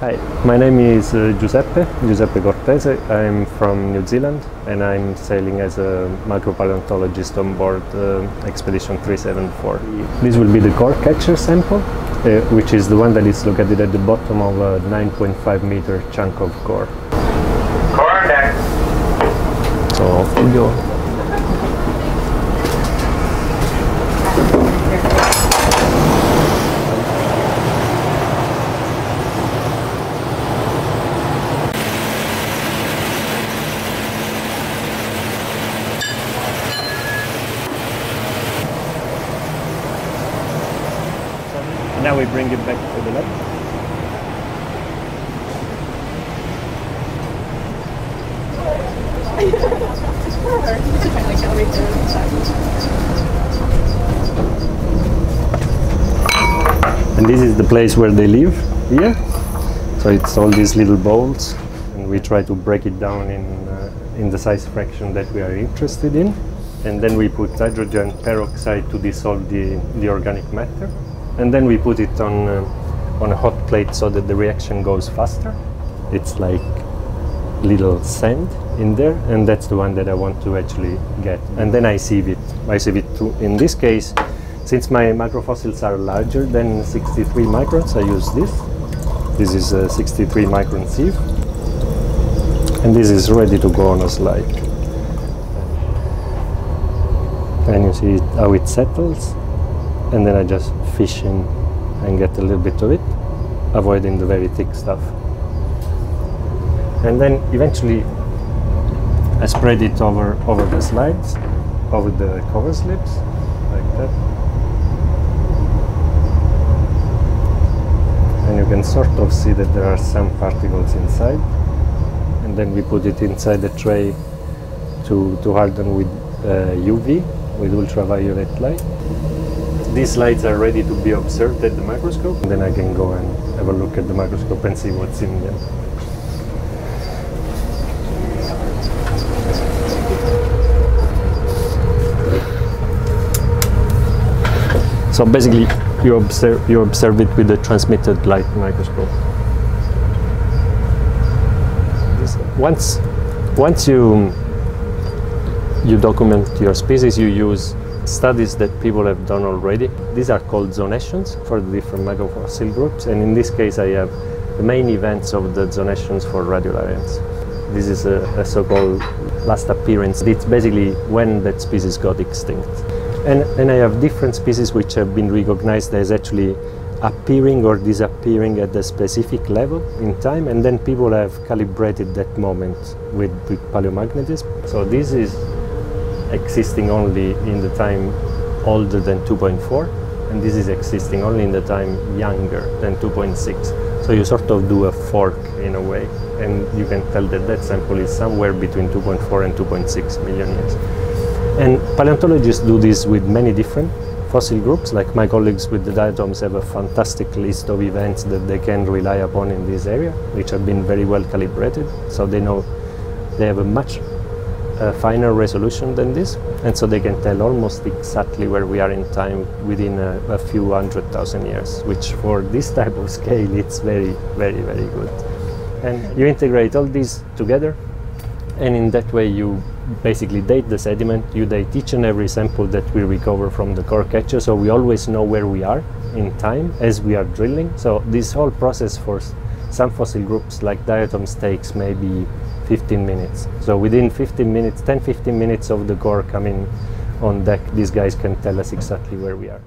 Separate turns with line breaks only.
my name is uh, Giuseppe, Giuseppe Cortese. I'm from New Zealand and I'm sailing as a micropaleontologist on board uh, Expedition 374. This will be the core catcher sample, uh, which is the one that is located at the bottom of a 9.5 meter chunk of core.
Core deck.
So off we go. Now we bring it back to the left. And this is the place where they live here. So it's all these little bowls, and we try to break it down in uh, in the size fraction that we are interested in. And then we put hydrogen peroxide to dissolve the, the organic matter. And then we put it on uh, on a hot plate so that the reaction goes faster. It's like little sand in there and that's the one that I want to actually get. And then I sieve it. I sieve it too in this case since my microfossils are larger than 63 microns I use this. This is a 63 micron sieve. And this is ready to go on a slide and you see how it settles and then I just fish in and get a little bit of it avoiding the very thick stuff and then eventually I spread it over over the slides, over the cover slips, like that. And you can sort of see that there are some particles inside. And then we put it inside the tray to, to harden with uh, UV, with ultraviolet light. These lights are ready to be observed at the microscope. And then I can go and have a look at the microscope and see what's in them. So basically, you observe you observe it with the transmitted light microscope. Once once you you document your species, you use studies that people have done already. These are called zonations for the different microfossil groups, and in this case, I have the main events of the zonations for radiolarians. This is a, a so-called last appearance. It's basically when that species got extinct. And, and I have different species which have been recognized as actually appearing or disappearing at a specific level in time, and then people have calibrated that moment with, with paleomagnetism. So this is existing only in the time older than 2.4, and this is existing only in the time younger than 2.6. So you sort of do a fork in a way, and you can tell that that sample is somewhere between 2.4 and 2.6 million years. And paleontologists do this with many different fossil groups, like my colleagues with the diatoms have a fantastic list of events that they can rely upon in this area, which have been very well calibrated, so they know they have a much uh, finer resolution than this, and so they can tell almost exactly where we are in time within a, a few hundred thousand years, which for this type of scale, it's very, very, very good. And you integrate all these together, and in that way you basically date the sediment, you date each and every sample that we recover from the core catcher, so we always know where we are in time as we are drilling. So this whole process for some fossil groups like diatoms takes maybe 15 minutes. So within 15 minutes, 10-15 minutes of the core coming on deck, these guys can tell us exactly where we are.